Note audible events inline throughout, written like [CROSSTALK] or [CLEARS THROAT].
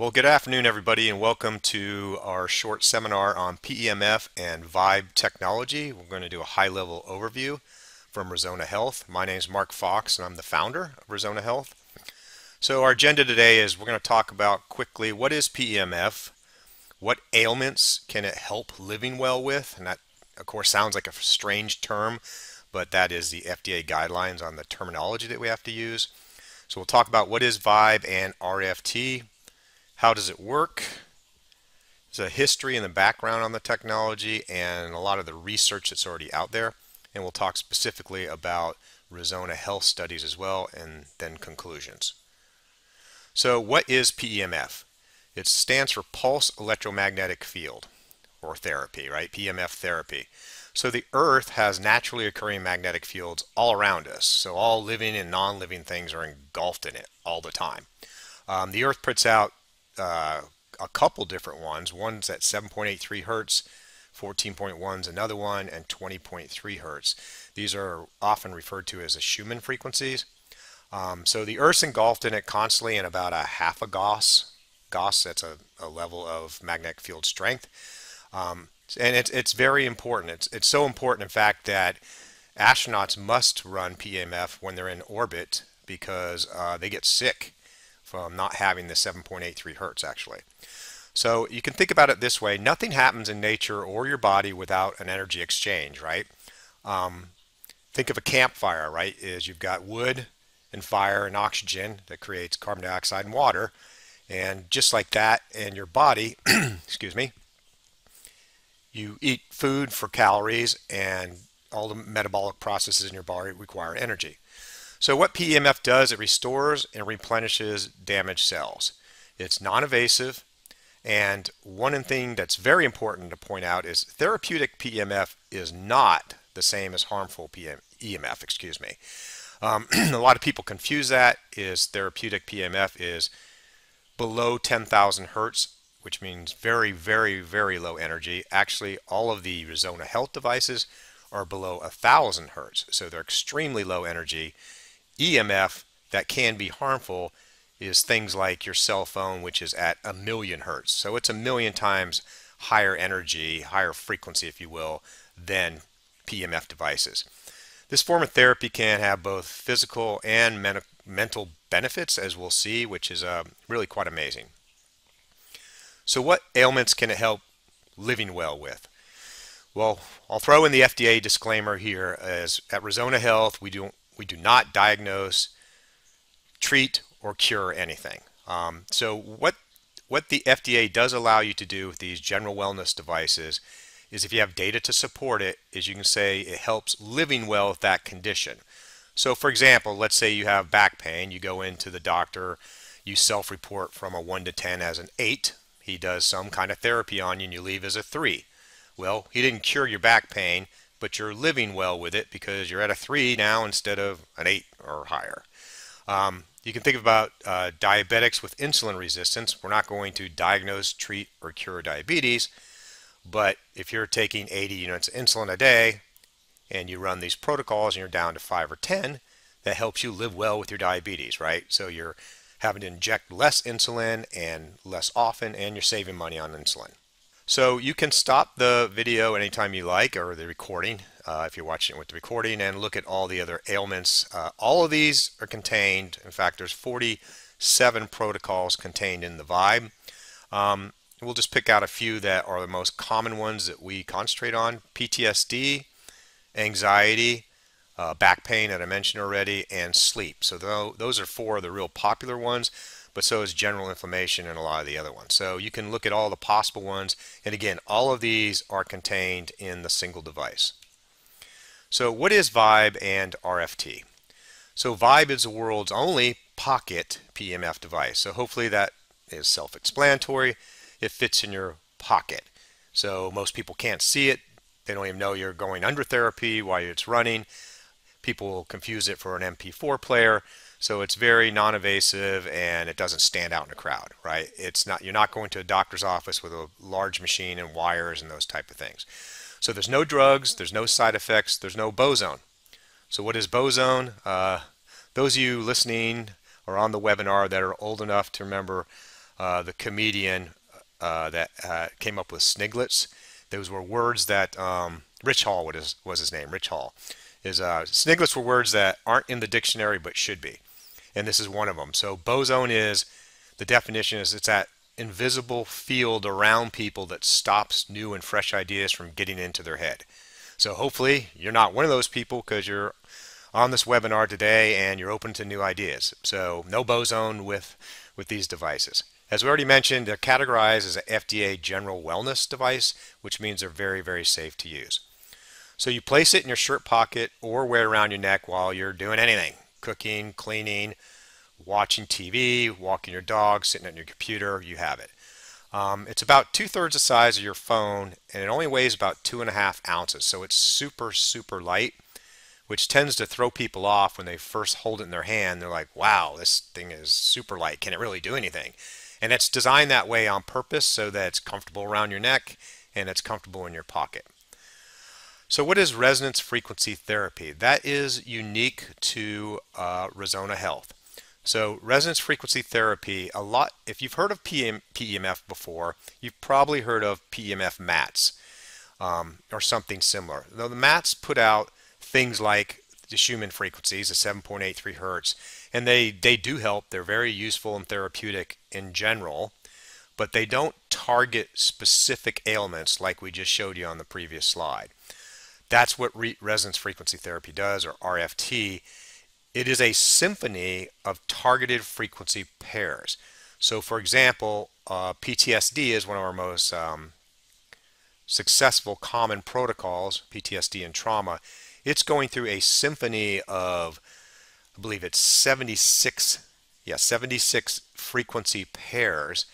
Well, good afternoon, everybody, and welcome to our short seminar on PEMF and Vibe technology. We're going to do a high-level overview from Resona Health. My name is Mark Fox, and I'm the founder of Resona Health. So our agenda today is we're going to talk about quickly what is PEMF, what ailments can it help living well with, and that, of course, sounds like a strange term, but that is the FDA guidelines on the terminology that we have to use. So we'll talk about what is Vibe and RFT, how does it work? There's a history and the background on the technology and a lot of the research that's already out there. And we'll talk specifically about Resona health studies as well and then conclusions. So what is PEMF? It stands for Pulse Electromagnetic Field or therapy, right? PEMF therapy. So the Earth has naturally occurring magnetic fields all around us. So all living and non-living things are engulfed in it all the time. Um, the Earth puts out uh, a couple different ones. One's at 7.83 hertz, 14.1 is another one, and 20.3 hertz. These are often referred to as the Schumann frequencies. Um, so the Earth's engulfed in it constantly in about a half a Gauss. Gauss, that's a, a level of magnetic field strength. Um, and it's, it's very important. It's, it's so important, in fact, that astronauts must run PMF when they're in orbit because uh, they get sick from not having the 7.83 hertz actually. So you can think about it this way, nothing happens in nature or your body without an energy exchange, right? Um, think of a campfire, right? Is you've got wood and fire and oxygen that creates carbon dioxide and water. And just like that in your body, [CLEARS THROAT] excuse me, you eat food for calories and all the metabolic processes in your body require energy. So what PEMF does, it restores and replenishes damaged cells. It's non-invasive, and one thing that's very important to point out is therapeutic PEMF is not the same as harmful PM, EMF, excuse me. Um, [CLEARS THROAT] a lot of people confuse that is therapeutic PEMF is below 10,000 hertz, which means very, very, very low energy. Actually, all of the Resona Health devices are below 1,000 hertz, so they're extremely low energy EMF that can be harmful is things like your cell phone, which is at a million hertz. So it's a million times higher energy, higher frequency, if you will, than PMF devices. This form of therapy can have both physical and men mental benefits, as we'll see, which is uh, really quite amazing. So what ailments can it help living well with? Well, I'll throw in the FDA disclaimer here as at Resona Health, we don't we do not diagnose, treat, or cure anything. Um, so what what the FDA does allow you to do with these general wellness devices is if you have data to support it, is you can say it helps living well with that condition. So for example, let's say you have back pain, you go into the doctor, you self-report from a 1 to 10 as an 8, he does some kind of therapy on you and you leave as a 3. Well, he didn't cure your back pain, but you're living well with it because you're at a 3 now instead of an 8 or higher. Um, you can think about uh, diabetics with insulin resistance. We're not going to diagnose, treat, or cure diabetes, but if you're taking 80 units of insulin a day and you run these protocols and you're down to 5 or 10, that helps you live well with your diabetes, right? So you're having to inject less insulin and less often, and you're saving money on insulin. So you can stop the video anytime you like, or the recording, uh, if you're watching it with the recording, and look at all the other ailments. Uh, all of these are contained, in fact, there's 47 protocols contained in the Vibe. Um, we'll just pick out a few that are the most common ones that we concentrate on. PTSD, anxiety, uh, back pain that I mentioned already, and sleep. So th those are four of the real popular ones but so is general inflammation and a lot of the other ones. So you can look at all the possible ones. And again, all of these are contained in the single device. So what is Vibe and RFT? So Vibe is the world's only pocket PMF device. So hopefully that is self-explanatory. It fits in your pocket. So most people can't see it. They don't even know you're going under therapy while it's running. People will confuse it for an MP4 player. So it's very non-invasive and it doesn't stand out in a crowd, right? It's not you're not going to a doctor's office with a large machine and wires and those type of things. So there's no drugs, there's no side effects, there's no bozone. So what is bozone? Uh, those of you listening or on the webinar that are old enough to remember uh, the comedian uh, that uh, came up with Sniglets. Those were words that um, Rich Hall was, was his name. Rich Hall is uh, Sniglets were words that aren't in the dictionary but should be, and this is one of them. So bozone is the definition is it's that invisible field around people that stops new and fresh ideas from getting into their head. So hopefully you're not one of those people because you're on this webinar today and you're open to new ideas. So no bozone with, with these devices. As we already mentioned, they're categorized as an FDA general wellness device, which means they're very, very safe to use. So you place it in your shirt pocket or wear it around your neck while you're doing anything, cooking, cleaning, watching TV, walking your dog, sitting at your computer, you have it. Um, it's about two thirds the size of your phone and it only weighs about two and a half ounces. So it's super, super light, which tends to throw people off when they first hold it in their hand. They're like, wow, this thing is super light. Can it really do anything? And it's designed that way on purpose so that it's comfortable around your neck and it's comfortable in your pocket. So what is resonance frequency therapy? That is unique to uh, Health. So resonance frequency therapy, a lot, if you've heard of PM, PEMF before, you've probably heard of PEMF mats um, or something similar. Now the mats put out things like the Schumann frequencies, the 7.83 hertz, and they, they do help. They're very useful and therapeutic in general, but they don't target specific ailments like we just showed you on the previous slide. That's what re resonance frequency therapy does, or RFT, it is a symphony of targeted frequency pairs. So for example, uh, PTSD is one of our most um, successful common protocols, PTSD and trauma. It's going through a symphony of, I believe it's 76, yeah, 76 frequency pairs,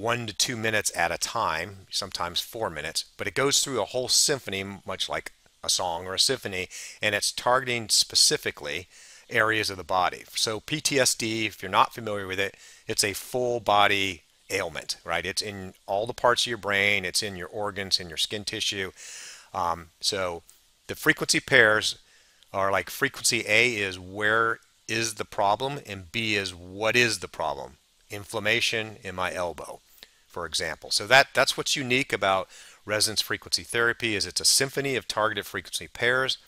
one to two minutes at a time, sometimes four minutes, but it goes through a whole symphony, much like a song or a symphony, and it's targeting specifically areas of the body. So PTSD, if you're not familiar with it, it's a full body ailment, right? It's in all the parts of your brain, it's in your organs, in your skin tissue. Um, so the frequency pairs are like frequency A is where is the problem, and B is what is the problem? Inflammation in my elbow, for example. So that that's what's unique about resonance frequency therapy is it's a symphony of targeted frequency pairs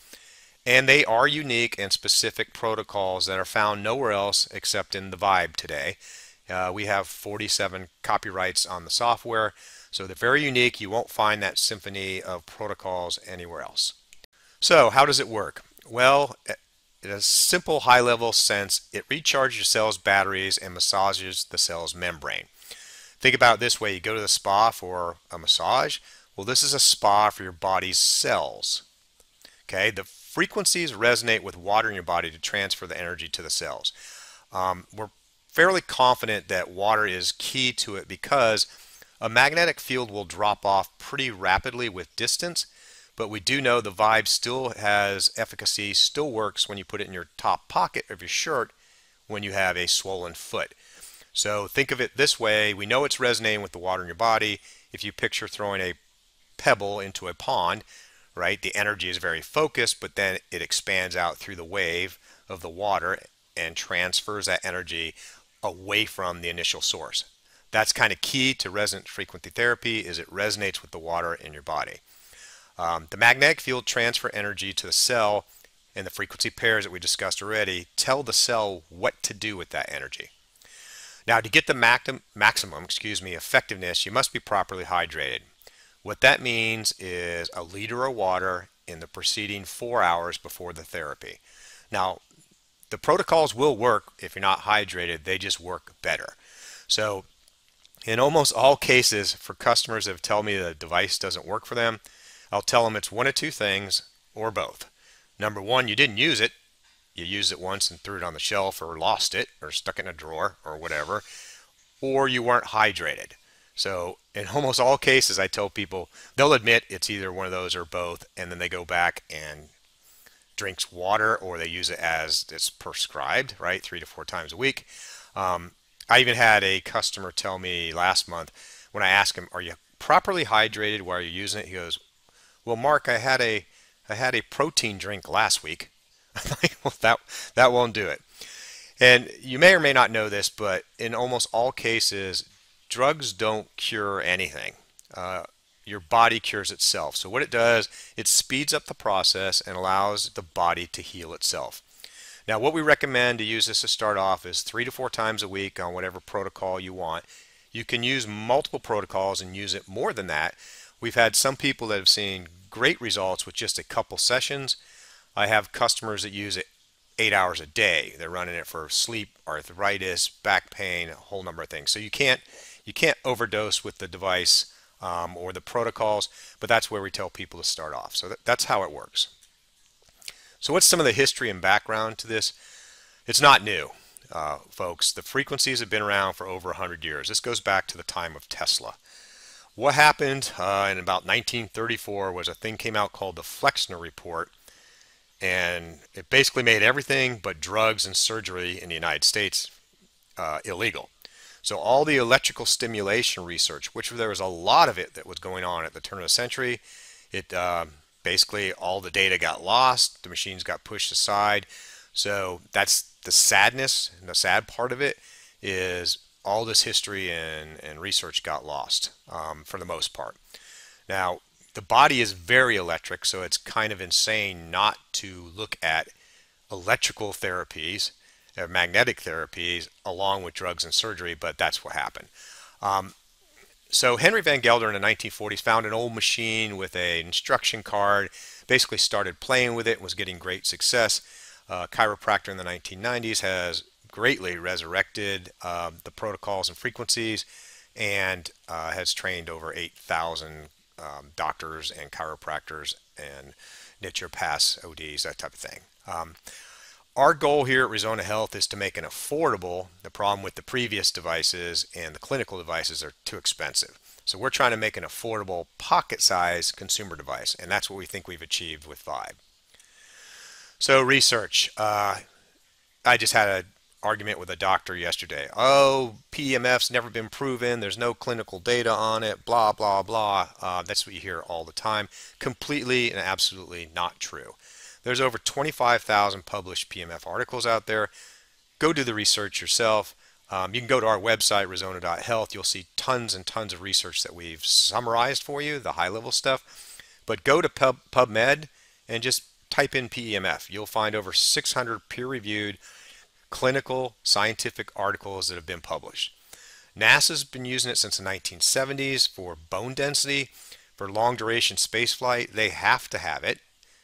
and they are unique and specific protocols that are found nowhere else except in the Vibe today. Uh, we have 47 copyrights on the software, so they're very unique. You won't find that symphony of protocols anywhere else. So how does it work? Well, in a simple high-level sense, it recharges your cell's batteries and massages the cell's membrane. Think about it this way. You go to the spa for a massage. Well, this is a spa for your body's cells. Okay, the frequencies resonate with water in your body to transfer the energy to the cells. Um, we're fairly confident that water is key to it because a magnetic field will drop off pretty rapidly with distance, but we do know the Vibe still has efficacy, still works when you put it in your top pocket of your shirt when you have a swollen foot. So think of it this way, we know it's resonating with the water in your body. If you picture throwing a pebble into a pond, right? The energy is very focused, but then it expands out through the wave of the water and transfers that energy away from the initial source. That's kind of key to resonant frequency therapy is it resonates with the water in your body. Um, the magnetic field transfer energy to the cell and the frequency pairs that we discussed already tell the cell what to do with that energy. Now to get the maximum excuse me, effectiveness, you must be properly hydrated. What that means is a liter of water in the preceding four hours before the therapy. Now, the protocols will work if you're not hydrated, they just work better. So, in almost all cases, for customers that tell me the device doesn't work for them, I'll tell them it's one of two things or both. Number one, you didn't use it. You used it once and threw it on the shelf or lost it or stuck it in a drawer or whatever. Or you weren't hydrated. So in almost all cases, I tell people they'll admit it's either one of those or both, and then they go back and drinks water or they use it as it's prescribed, right, three to four times a week. Um, I even had a customer tell me last month when I asked him, "Are you properly hydrated while you're using it?" He goes, "Well, Mark, I had a I had a protein drink last week." [LAUGHS] "Well, that that won't do it." And you may or may not know this, but in almost all cases, drugs don't cure anything. Uh, your body cures itself. So what it does, it speeds up the process and allows the body to heal itself. Now what we recommend to use this to start off is three to four times a week on whatever protocol you want. You can use multiple protocols and use it more than that. We've had some people that have seen great results with just a couple sessions. I have customers that use it eight hours a day. They're running it for sleep, arthritis, back pain, a whole number of things. So you can't you can't overdose with the device um, or the protocols, but that's where we tell people to start off. So that, that's how it works. So what's some of the history and background to this? It's not new, uh, folks. The frequencies have been around for over 100 years. This goes back to the time of Tesla. What happened uh, in about 1934 was a thing came out called the Flexner Report, and it basically made everything but drugs and surgery in the United States uh, illegal. So all the electrical stimulation research, which there was a lot of it that was going on at the turn of the century, it uh, basically all the data got lost, the machines got pushed aside. So that's the sadness and the sad part of it is all this history and, and research got lost um, for the most part. Now, the body is very electric, so it's kind of insane not to look at electrical therapies or magnetic therapies along with drugs and surgery, but that's what happened. Um, so Henry Van Gelder in the 1940s found an old machine with an instruction card, basically started playing with it and was getting great success. Uh, chiropractor in the 1990s has greatly resurrected uh, the protocols and frequencies and uh, has trained over 8,000 um, doctors and chiropractors and naturopaths, ODs, that type of thing. Um, our goal here at Resona Health is to make it affordable. The problem with the previous devices and the clinical devices are too expensive. So we're trying to make an affordable pocket size consumer device and that's what we think we've achieved with Vibe. So research. Uh, I just had an argument with a doctor yesterday. Oh, PEMF's never been proven. There's no clinical data on it. Blah, blah, blah. Uh, that's what you hear all the time. Completely and absolutely not true. There's over 25,000 published PEMF articles out there. Go do the research yourself. Um, you can go to our website, resona.health. You'll see tons and tons of research that we've summarized for you, the high level stuff. But go to Pub PubMed and just type in PEMF. You'll find over 600 peer-reviewed clinical scientific articles that have been published. NASA's been using it since the 1970s for bone density. For long duration spaceflight, they have to have it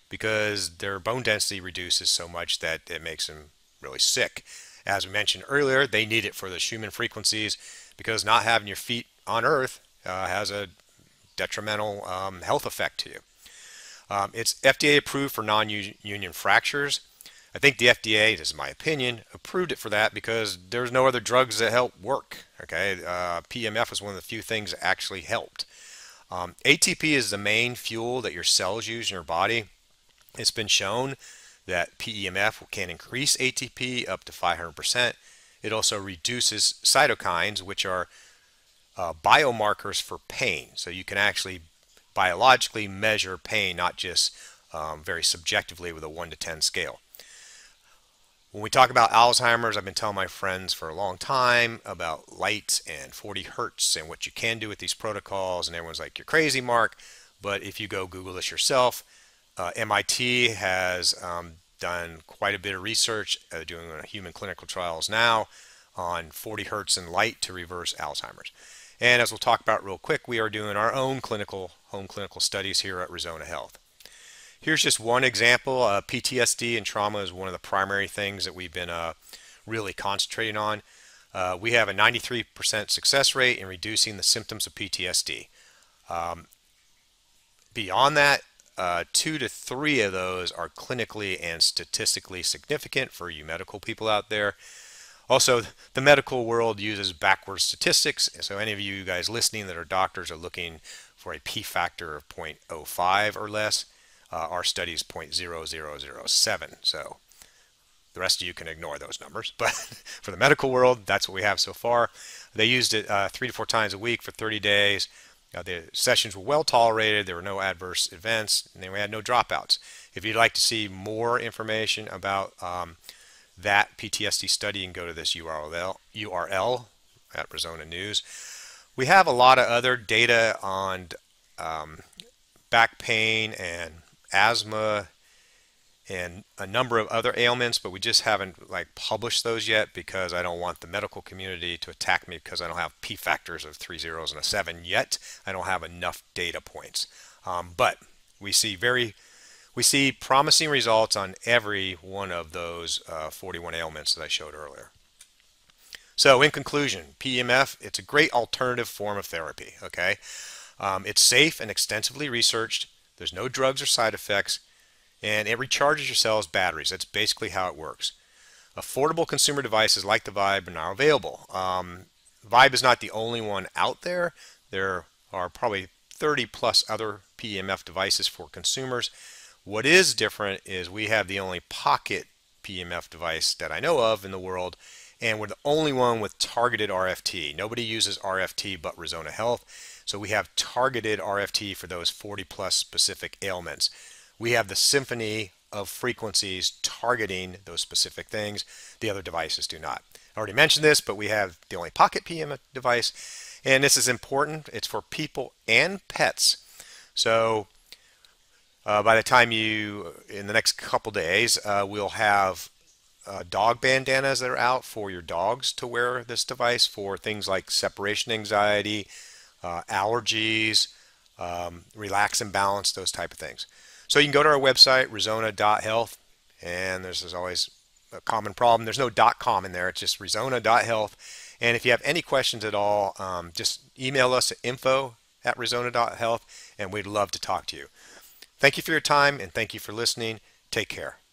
because their bone density reduces so much that it makes them really sick. As we mentioned earlier, they need it for the Schumann frequencies because not having your feet on Earth uh, has a detrimental um, health effect to you. Um, it's FDA approved for non-union fractures. I think the FDA, this is my opinion, approved it for that because there's no other drugs that help work. Okay, uh, PEMF was one of the few things that actually helped. Um, ATP is the main fuel that your cells use in your body. It's been shown that PEMF can increase ATP up to 500%. It also reduces cytokines, which are uh, biomarkers for pain. So you can actually biologically measure pain, not just um, very subjectively with a 1 to 10 scale. When we talk about Alzheimer's, I've been telling my friends for a long time about light and 40 hertz and what you can do with these protocols. And everyone's like, you're crazy, Mark. But if you go Google this yourself, uh, MIT has um, done quite a bit of research, uh, doing human clinical trials now on 40 hertz and light to reverse Alzheimer's. And as we'll talk about real quick, we are doing our own clinical home clinical studies here at Resona Health. Here's just one example. Uh, PTSD and trauma is one of the primary things that we've been uh, really concentrating on. Uh, we have a 93% success rate in reducing the symptoms of PTSD. Um, beyond that, uh, two to three of those are clinically and statistically significant for you medical people out there. Also, the medical world uses backwards statistics. So any of you guys listening that are doctors are looking for a p-factor of 0.05 or less. Uh, our study is 0.0007. So the rest of you can ignore those numbers. [LAUGHS] But for the medical world, that's what we have so far. They used it uh, three to four times a week for 30 days. Uh, the sessions were well tolerated. There were no adverse events, and then we had no dropouts. If you'd like to see more information about um, that PTSD study, you can go to this URL, URL at Resona News. We have a lot of other data on um, back pain and asthma and a number of other ailments, but we just haven't like published those yet because I don't want the medical community to attack me because I don't have p factors of three zeros and a seven yet. I don't have enough data points. Um, but we see very we see promising results on every one of those uh, 41 ailments that I showed earlier. So in conclusion, PEMF, it's a great alternative form of therapy, okay? Um, it's safe and extensively researched. There's no drugs or side effects, and it recharges your cells' batteries. That's basically how it works. Affordable consumer devices like the Vibe are now available. Um, Vibe is not the only one out there. There are probably 30 plus other PEMF devices for consumers. What is different is we have the only pocket PEMF device that I know of in the world, and we're the only one with targeted RFT. Nobody uses RFT but Resona Health, so we have targeted RFT for those 40 plus specific ailments. We have the symphony of frequencies targeting those specific things. The other devices do not. I already mentioned this, but we have the only pocket PEMF device, and this is important. It's for people and pets. So uh, by the time you, in the next couple days, uh, we'll have uh, dog bandanas that are out for your dogs to wear this device for things like separation anxiety, uh, allergies, um, relax and balance, those type of things. So you can go to our website, resona.health, and there's, there's always a common problem. There's no .com in there. It's just resona.health. And if you have any questions at all, um, just email us at info at resona.health, and we'd love to talk to you. Thank you for your time and thank you for listening. Take care.